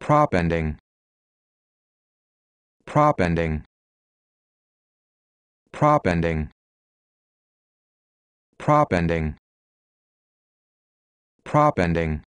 prop ending. Prop ending. Prop ending. Prop ending. Prop ending.